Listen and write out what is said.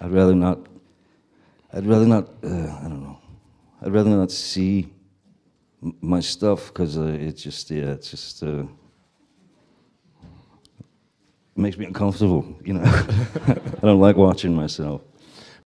I'd rather not. I'd rather not. Uh, I don't know. I'd rather not see m- my stuff because uh, it just yeah, it's just uh, it makes me uncomfortable. You know, I don't like watching myself.